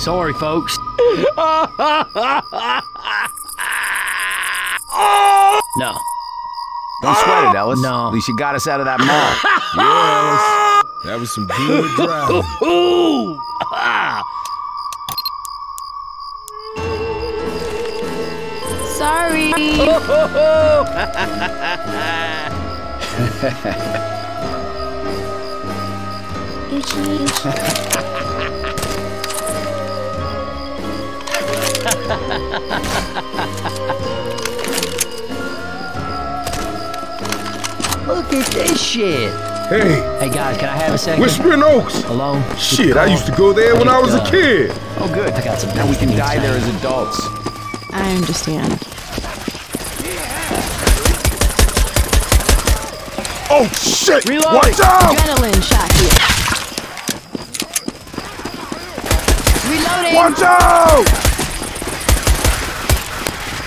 Sorry, folks. no. Don't sweat it, Ellis. No. At least you got us out of that mall. Yeah, Ellis. That was some good driving. Ooh! Sorry. Look at this shit. Hey, Hey guys, can I have a second? Whispering Oaks. Alone? Shit, I used to go there when I was a uh, kid. Oh, good. I got some Now we can die to there as adults. I understand. Oh, shit! Reloading. Watch out! Adrenaline shot here. Reloading. Watch out!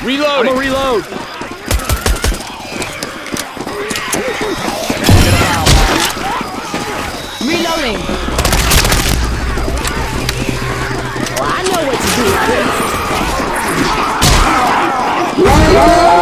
Reload. I'm a reload. Reloading. Well, I know what to do with this. Reload.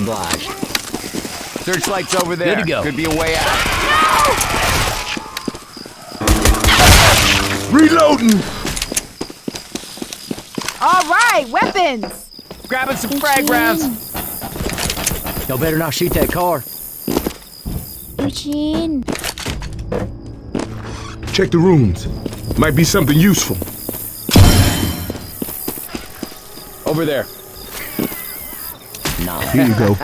Much obliged. Searchlight's over there. Good to go. Could be a way out. Reloading! All right, weapons. Grabbing some frag rounds. Y'all better not shoot that car. Eugene. Check the rooms. Might be something useful. Over there. Nah. Here you go.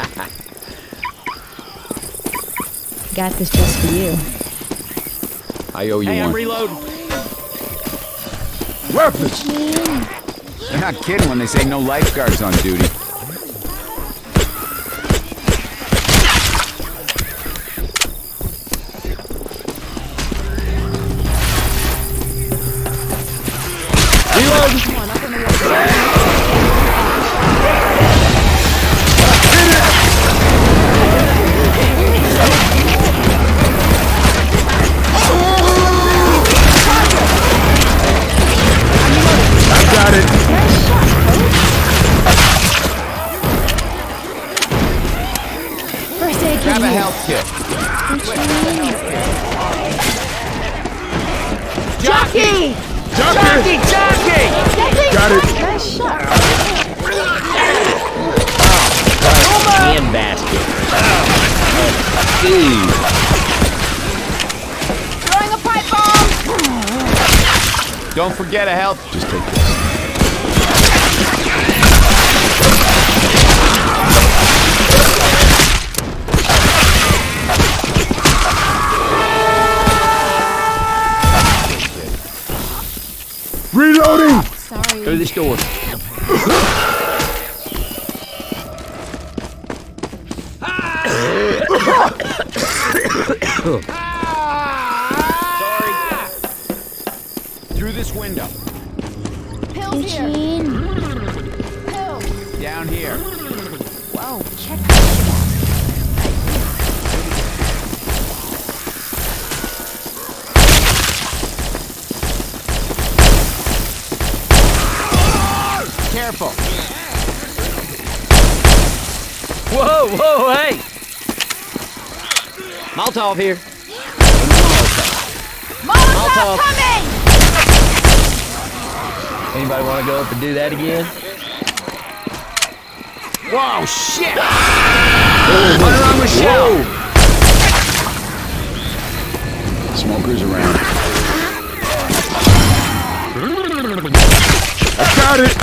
Got this just for you. I owe you Hey, I'm reloading. Weapons! They're not kidding when they say no lifeguards on duty. Bomb. Don't forget health. Just take this. Reloading! Sorry. Through this door. Through this window. Pills here. Pills. Down here. Whoa, check this. Careful. Whoa, whoa, hey! Molotov here. Molotov Molotov. coming! Anybody want to go up and do that again? Whoa, shit! Fire on Michelle! Smokers around. I got it!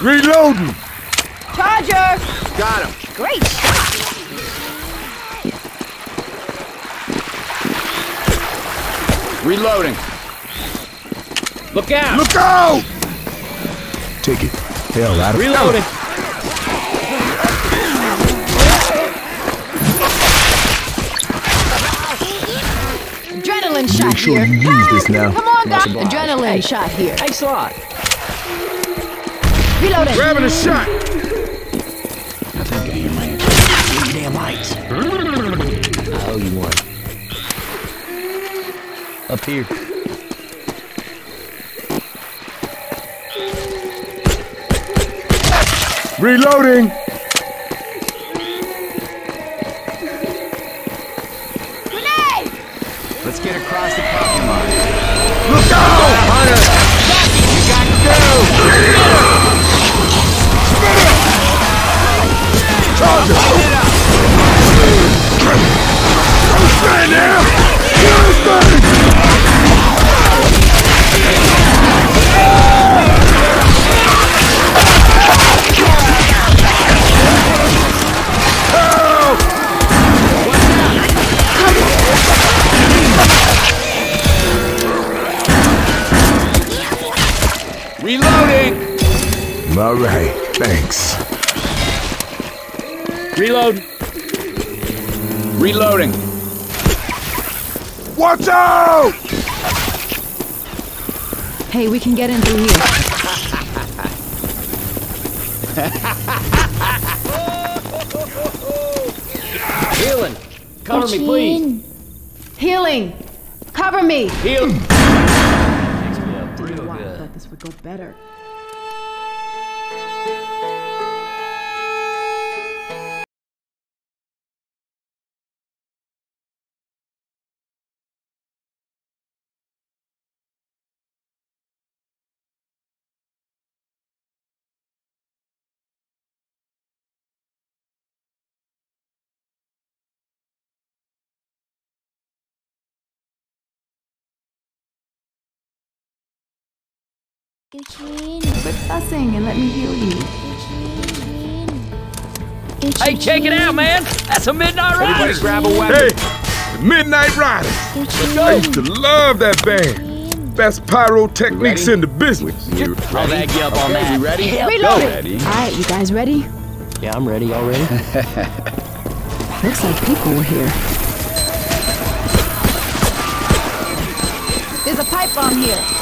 Reloading! Charger! Got him. Great shot! Reloading. Look out! Look out! Take it. Hell, out of Reloading. Adrenaline shot sure here. you use this now. Come on, Doc. obliged. Adrenaline shot here. Thanks a lot. Reloading. Grabbing a shot. Damn lights. I owe oh, you one. Up here. Reloading. Grenade! Let's get across the parking lot. Look out! Hunter! You got go! Charger! Right, thanks. Reload. Reloading. Watch out! Hey, we can get in through here. Healing. Cover me, please. Healing! Cover me! Heal. Makes me up real Wow, I thought this would go better thank you Eugene, Quit fussing and let me heal you. Eugene. Hey, check it out, man. That's a midnight ride. Everybody grab a weapon. Hey, Midnight Riders. I used to love that band. Best pyrotechnics Ready? in the business. You I'll ready? bag you up on that. we ready? Reloading! Ready. Alright, you guys ready? Yeah, I'm ready already. Looks like people were here. There's a pipe bomb here.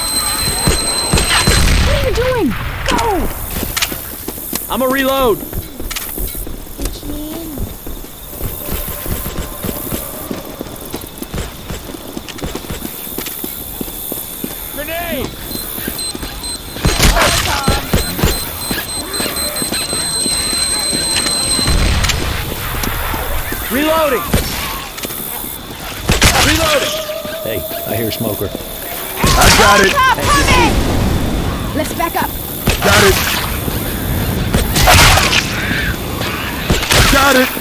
What are you doing? Go! I'm a reload. Eugene. Grenade. Reloading. Reloading. Hey, I hear smoker. I got it. Stop running! Let's back up. Got it. Got it.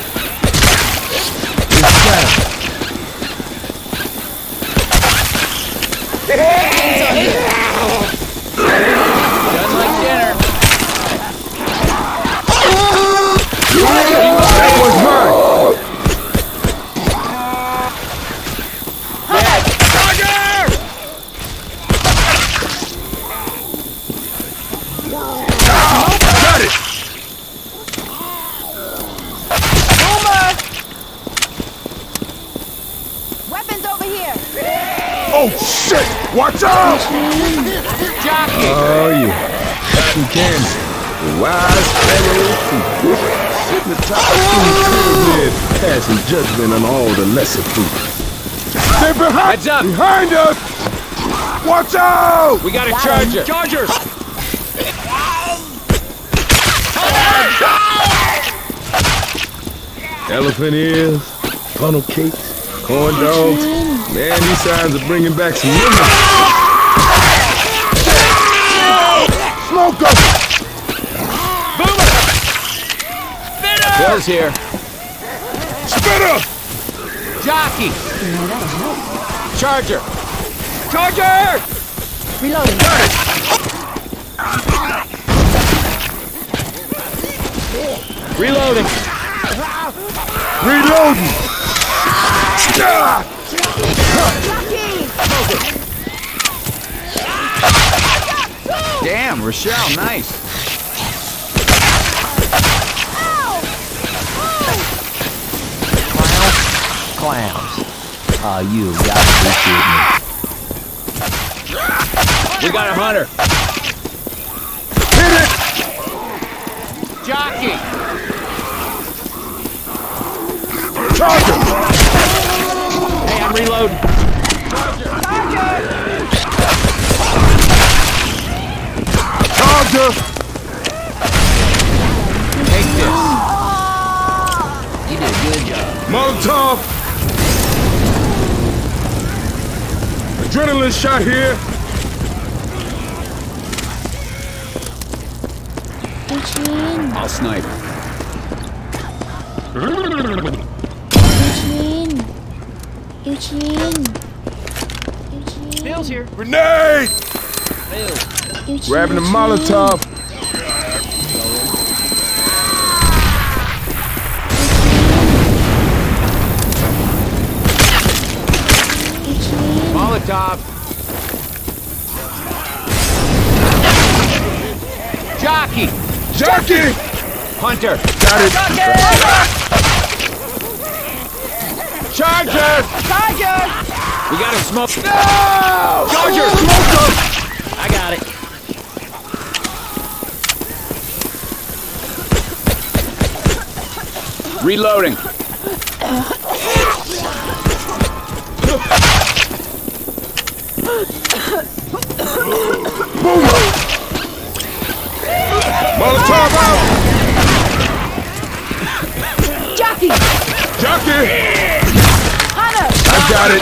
On all the food. They're behind. Heads up. Behind us! Watch out! We got a charger. Chargers. Elephant ears, funnel cakes, corn dogs. Man, these signs are bringing back some memories. Smoke up! Bill's here. Spitter! Jockey. Charger. Charger. Reloading. Reloading. Reloading! Ah! Damn, Rochelle, nice. Clowns. Oh, ah, you got to be kidding me. We got a hunter. Hit it! Jockey! Charger! Hey, I'm reloading. Charger! Take this. You did a good job. Molotov! Adrenaline shot here. Eugene, I'll snipe. Eugene, Eugene, Eugene, Bill's here. Grenade! Eugene, Grabbing the Eugene, Molotov. Molotov. Jockey! Jockey! Hunter! Got it. Charger! We got a smoke. No! Charger! Smoker! I got it. Reloading. Molotov out! Jockey, Jockey! Hunter, I got it.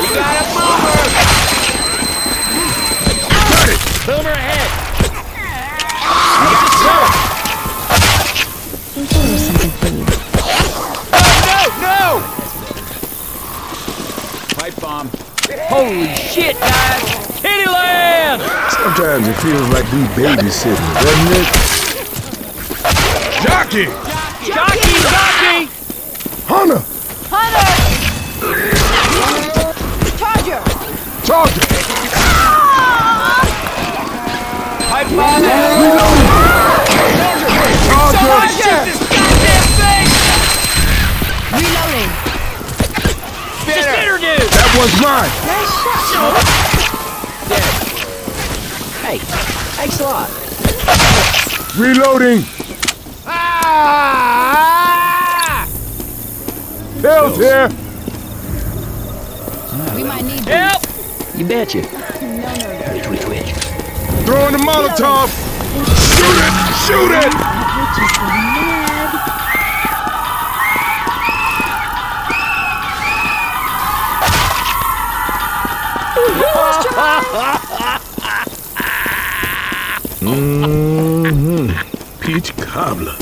We got a boomer! Got it. Boomer ahead! Pipe bomb. Holy shit, guys! Kittyland! Sometimes it feels like we babysitting, doesn't it? Jockey! Jockey, jockey! Hunter! Hunter, Charger, Charger! Pipe bomb ahead! Charger! Shoot this Spinner! Spinner dude! That was mine! Hey, thanks a lot. Reloading! Ah! Bill's here! We might need Help! You betcha. Twitch, twitch, twitch. Throwing the Molotov! Shoot it! Shoot it! Mm-hmm. Peach cobbler.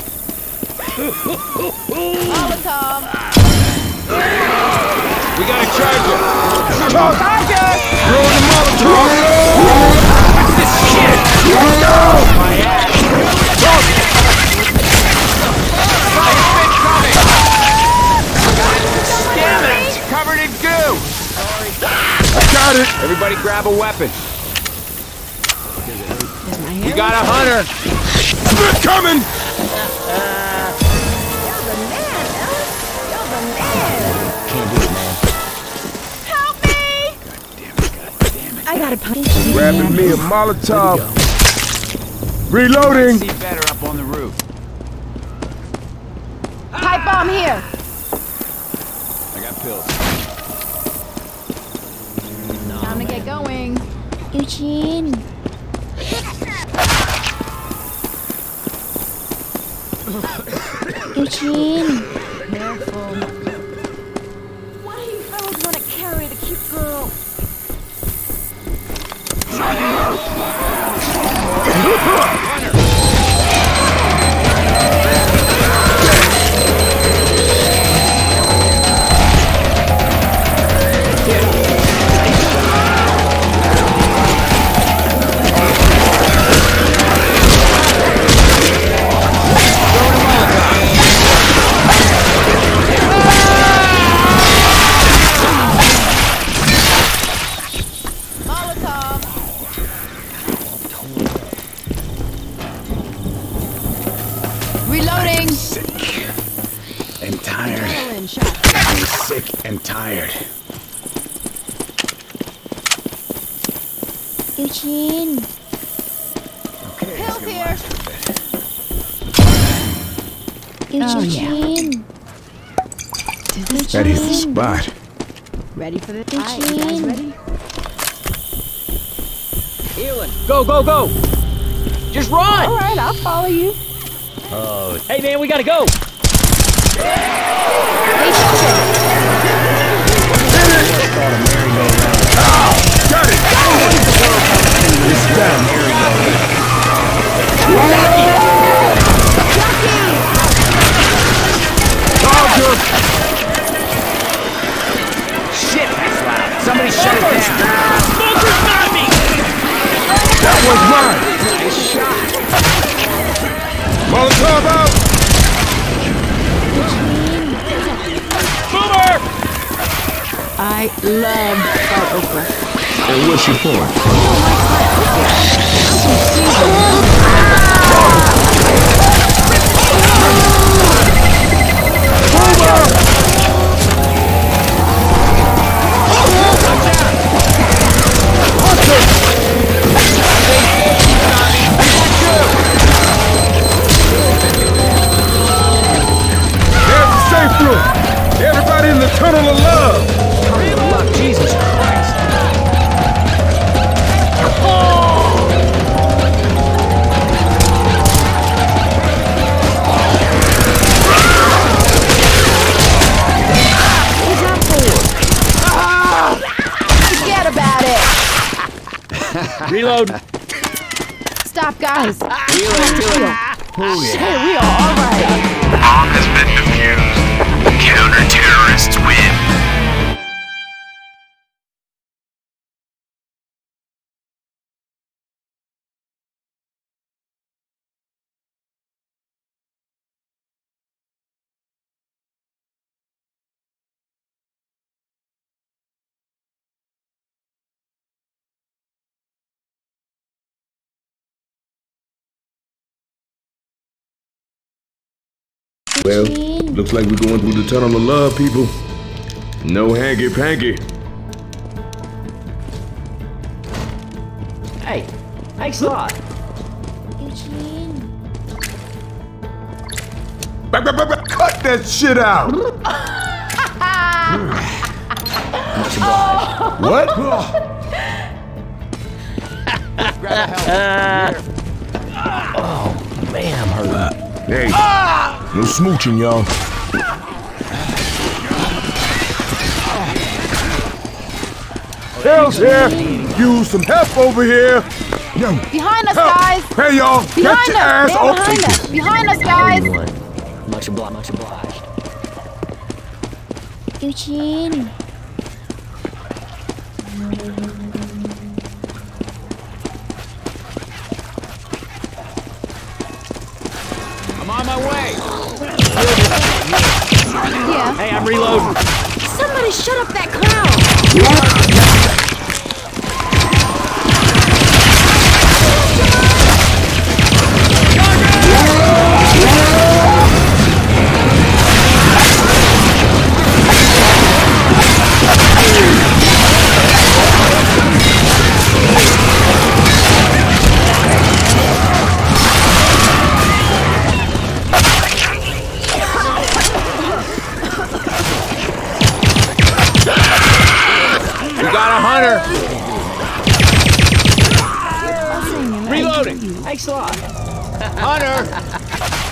Molotov, We got a charger! Charger! Throwing the Molotov! This shit! My ass! Got it! Everybody grab a weapon. is my We got a hunter! Spit coming! You're the man, Ellis. You're the man. Can't do it, man. Help me! I got a punch. Grabbing me a Molotov. Reloading! See better up on the roof. Pipe bomb here. I got pills. Time to get going. Eugene. Eugene. Careful. Why do you fellas want to carry the cute girl? Reloading. Sick and tired. I'm sick and tired. Eugene. Okay, Help here. Oh, Eugene. Yeah. That is the spot. Ready for the Eugene. Ready? Elon, go, go, go! Just run! All right, I'll follow you. Oh, hey man, we gotta go. Got it! It's down. Dodger! Shit, that's loud. Somebody shut it down. Smoker's got me. That was mine! Molotov out! Boomer. I love fried okra. And what's your point? There's Reload. Stop, guys. Oh, yeah. Hey, we are all right. Bomb has been defused. Counter-terrorists win. Well, looks like we're going through the tunnel of love, people. No hanky panky. Hey, thanks a lot. Eugene. Cut that shit out! what? Oh. oh, man, I'm hurting. Hey, ah! No smooching, y'all. Hell's here! Use some help over here! Yo, Behind us, help! guys. Hey, y'all! Get Behind your us. ass They're off! behind us. Behind us, guys. Anyone. Much obliged. Much obliged. Eugene. Yeah. Reloading. Somebody shut up that clown.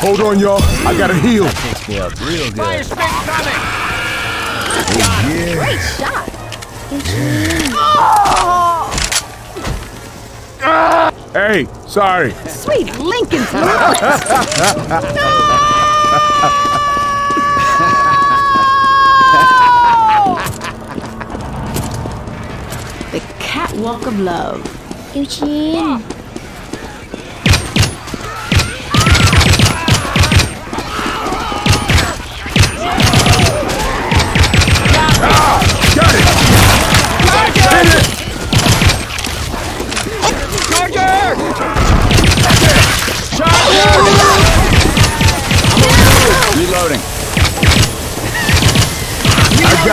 Hold on, y'all. I gotta heal. Fixed me up real good. Fire spit coming. Oh, Great shot. Hey, sorry. Sweet Lincoln's Lawrence. the catwalk of love. Eugene.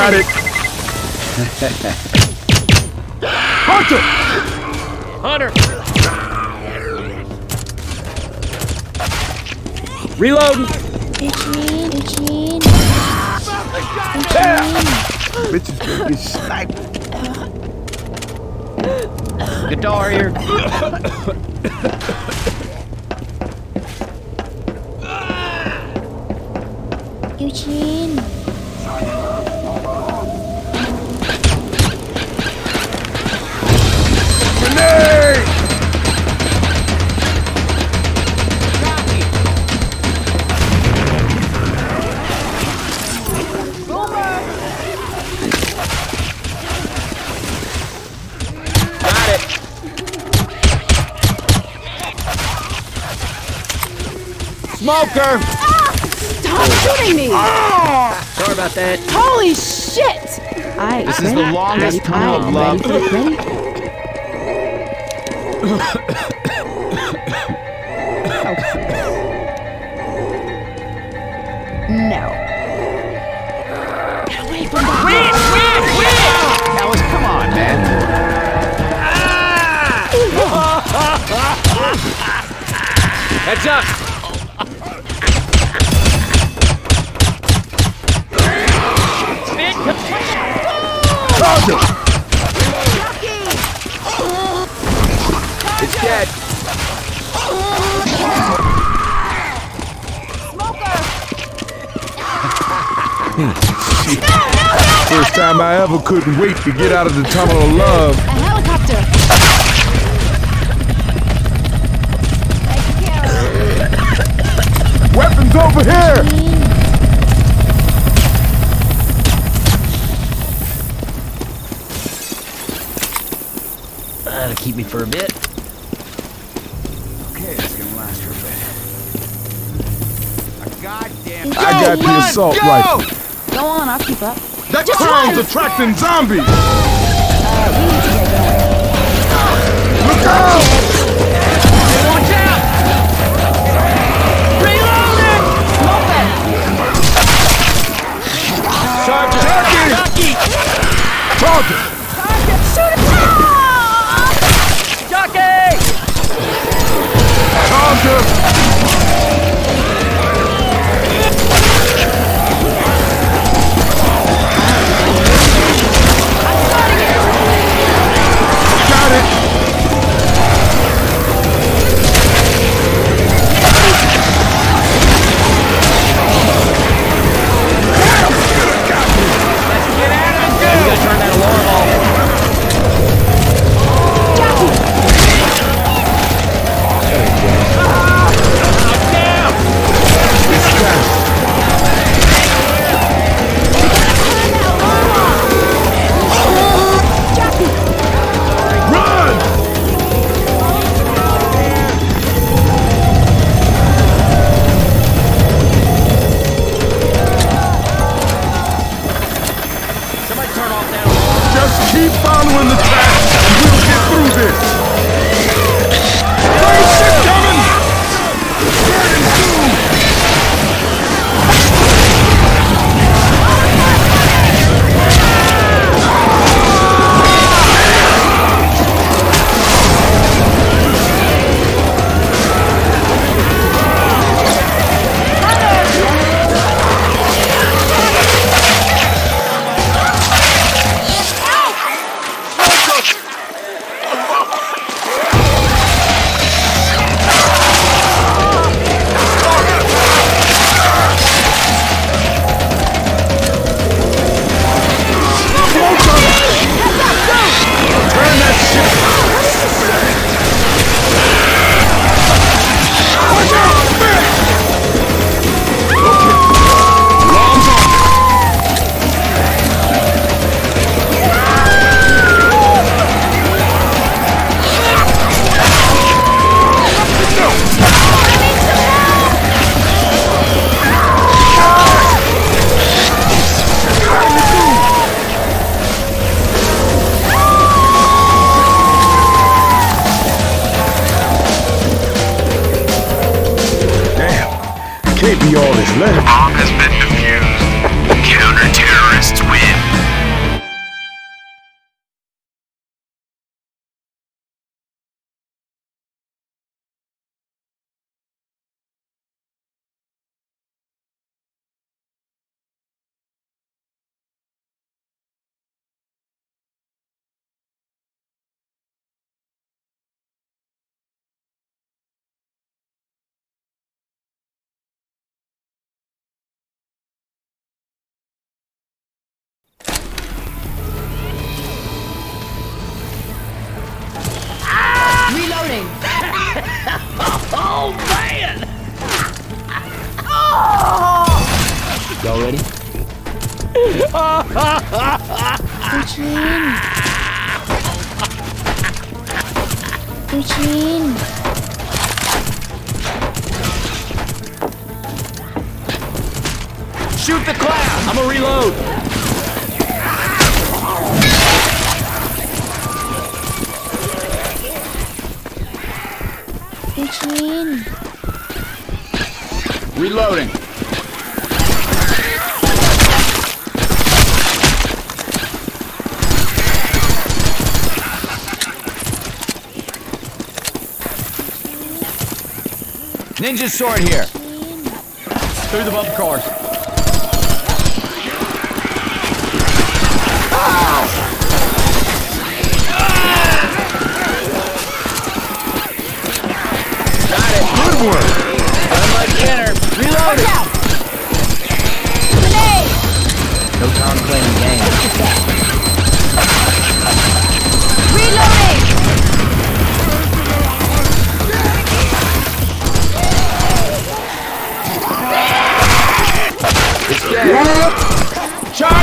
Got it. Hunter! Hunter! Reloading! Eugene, Eugene, Yeah! Eugene. Bitches gonna get sniped. Guitar here. Smoker! Stop shooting me! Ah! Sorry about that. Holy shit! I This is the longest tunnel of love. Ready? No. Get away from the Alice, come on, man. Ah! Heads up. Time I ever couldn't wait to get out of the tunnel of love. A helicopter! Weapons over here! That'll keep me for a bit. Okay, it's gonna last for a bit. A goddamn. I got the assault rifle. Go on, I'll keep up. That run! attracting zombies! Look out! Watch out! Reloading! Sergeant! Jockey! Jockey! Charger! Jockey! Charger! Be all this left. Bomb has been Ninja sword here. Through the bumper cars. Got it. Good work. Unlike dinner. Reloading. No time playing games. Reloading! Charger!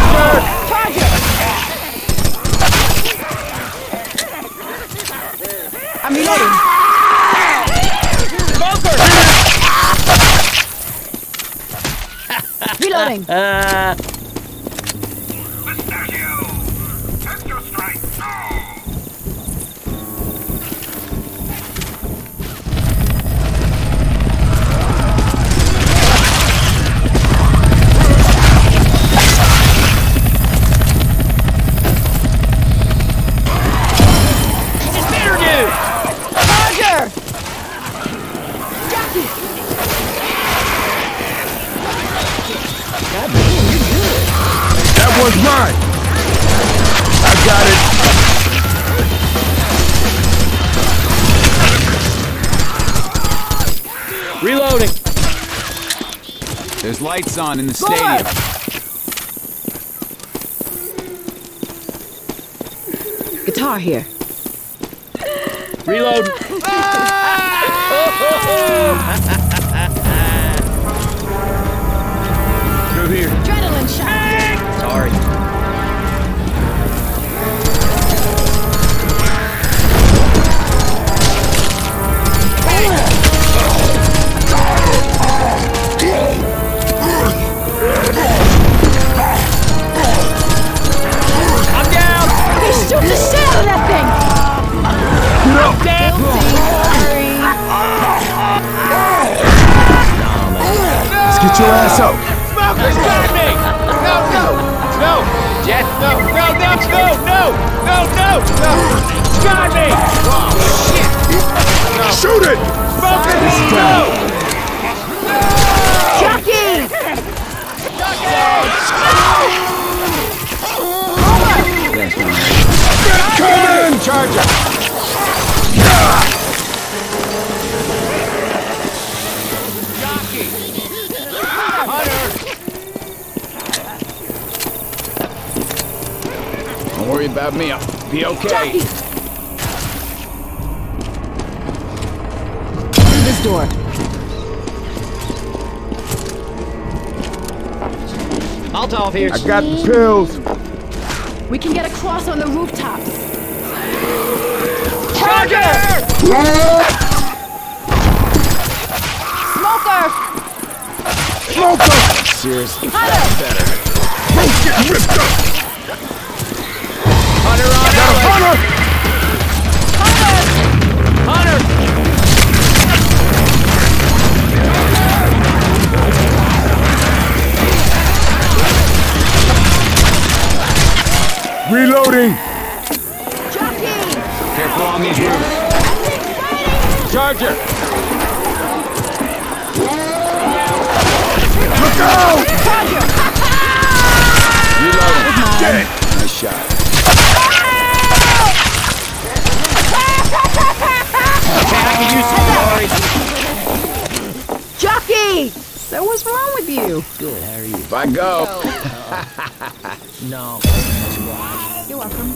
I'm reloading. Reloading. Uh, That was mine. I got it. Reloading. There's lights on in the stadium. Guitar here. Reload. Through your ass up. Smoker's got me. No, no, no. Jet, no, no, no, no, no, no, no, no. Got me. Oh, shit. Shoot it. Smoker's no. Jockey! Coming. Charger. Jockey. Don't about me. I'll be okay. Through this door. Molotov here. I got the pills. We can get across on the rooftops. Charger! Smoker! Smoker. Seriously. Hunter! Throat's getting ripped up. Hunter on Got a Hunter. hunter. Hunter. Reloading. Jockey! Careful on these roofs. Charger. Look out. Reloading. Dead. Nice I could use some glory. Jockey! So what's wrong with you? Good, how are you? If I go. Oh. No. You're welcome.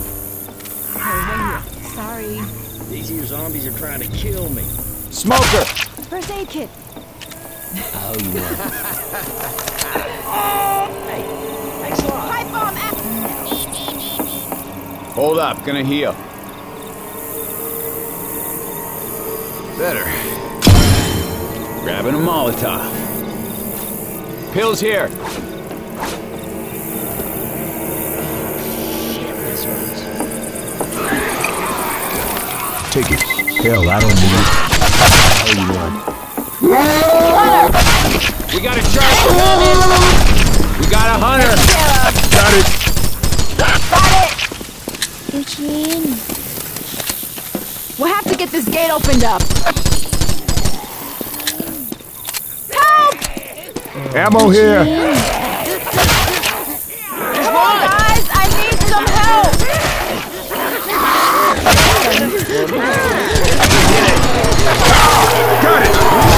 Hey, right here. Sorry. These here zombies are trying to kill me. Smoker. First aid kit. I owe you one. hey, thanks a lot. Pipe bomb! Hold up, gonna heal. Better. Grabbing a Molotov. Pills here. Take it. Hell, I don't need it. Oh, you want? We got a charge. We got a hunter. Got it. Eugene. We'll have to get this gate opened up. Help! Ammo here. Come on, guys! I need some help! Got it.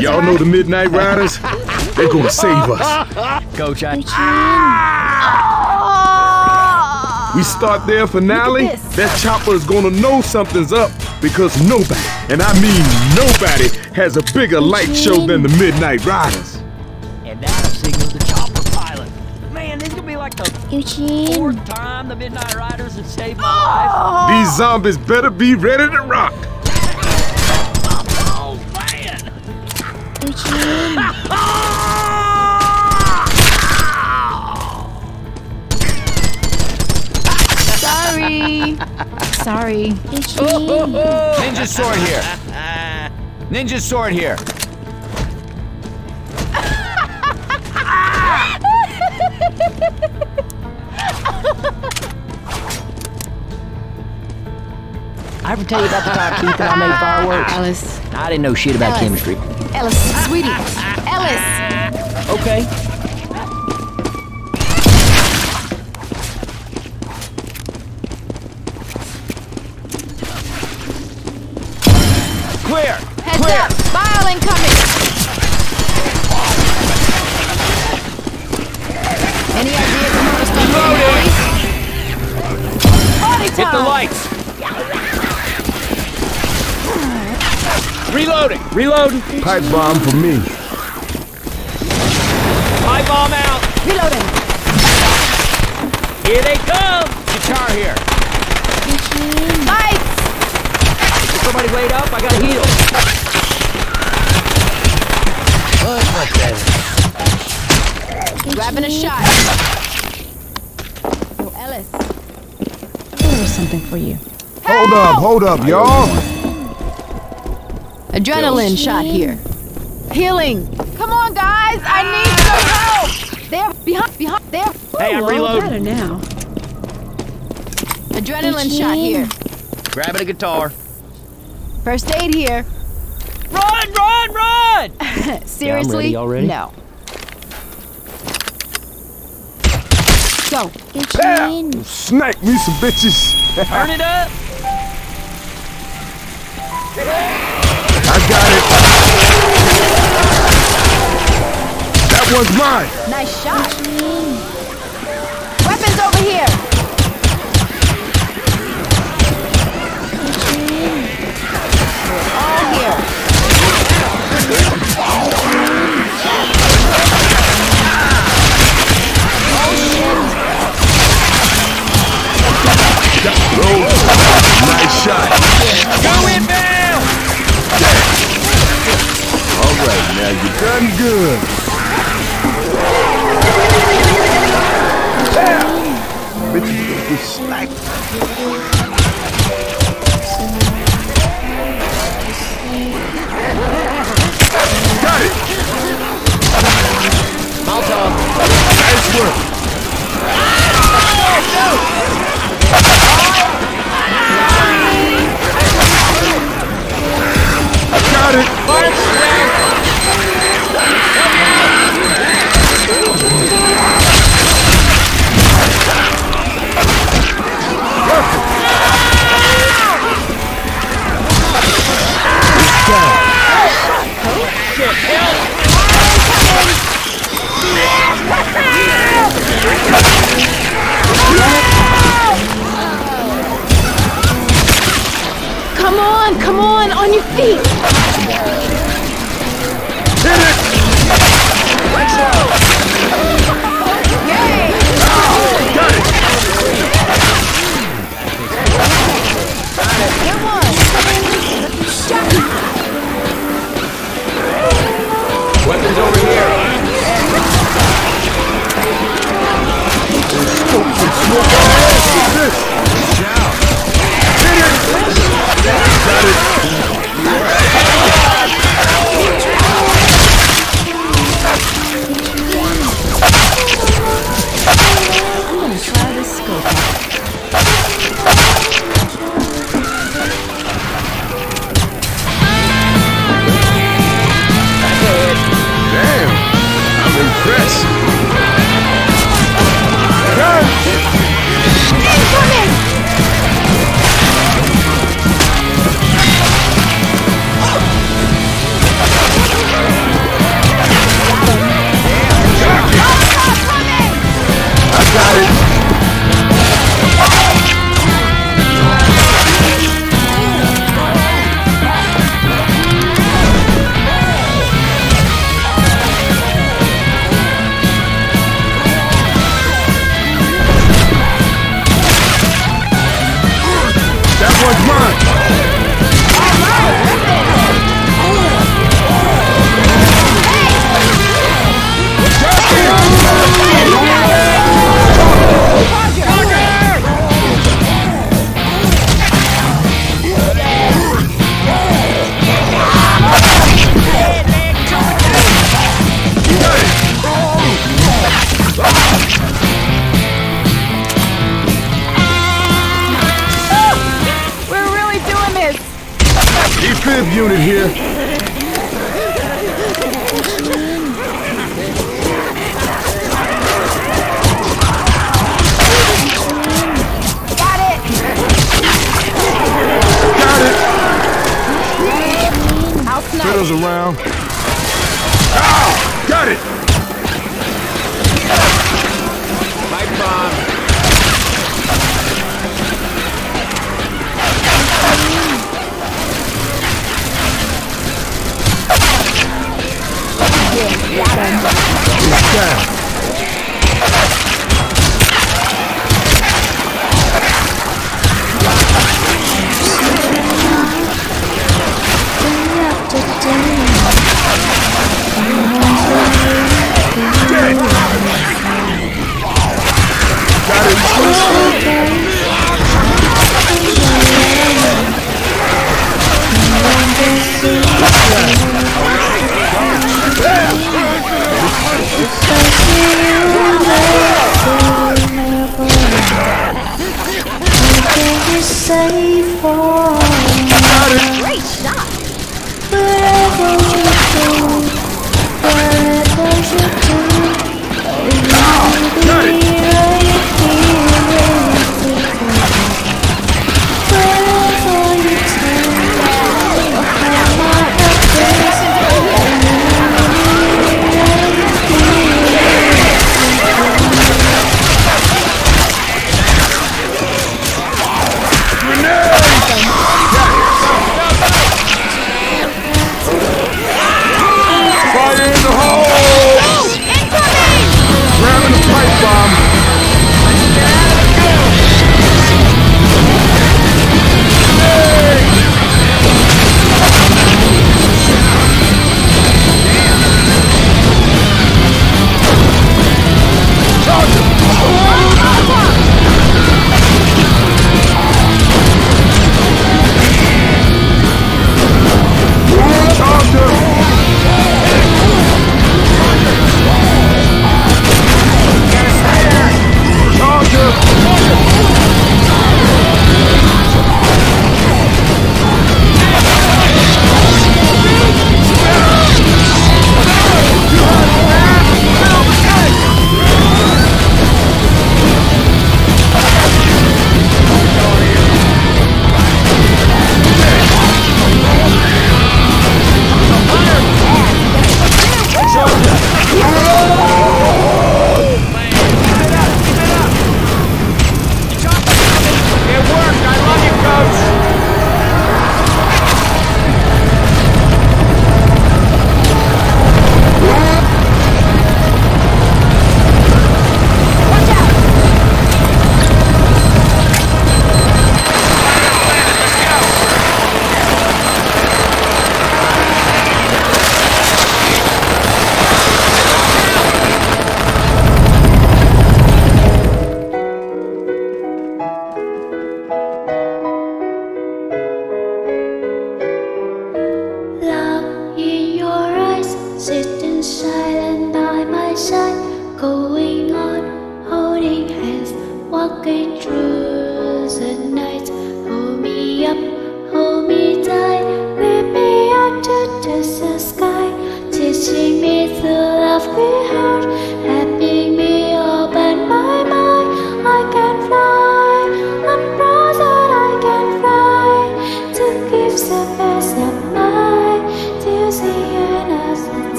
Y'all know the Midnight Riders? They're gonna save us. Go, Jack. We start their finale, Look that chopper is gonna know something's up because nobody, and I mean nobody, has a bigger light show than the Midnight Riders. And that'll signal the chopper pilot. Man, this is gonna be like the Eugene. fourth time the Midnight Riders have saved my life. These zombies better be ready to rock. Sorry. Sorry. Ninja sword here. Ninja sword here. I ever tell you about the time Keith and I made fireworks? Alice. I didn't know shit about Alice. chemistry. Ellis, sweetie. Ellis! Okay. Clear. Heads Clear. up. Bile incoming. Any ideas on how to stop Hit the lights. Reloading. Reload. Pipe bomb for me. Pipe bomb out. Reloading. Here they come. Guitar here. Eugene. Lights. Somebody wait up, I gotta heal. Grabbing a shot. Oh, Ellis. A little something for you. Hold up, hold up, y'all. Adrenaline shot here. Healing. Come on, guys. I need some help. They're behind. Behind. There. Hey, I'm reloading. Better now. Adrenaline shot here. Grabbing a guitar. First aid here. Run, run, run! Seriously? ready already. No. Go. Eugene. Snack me some bitches. Turn it up. That one's mine. Nice shot. Weapons over here. All here. Nice shot. Go in now! All right, now you done good. Slacked. Got it. Molotov.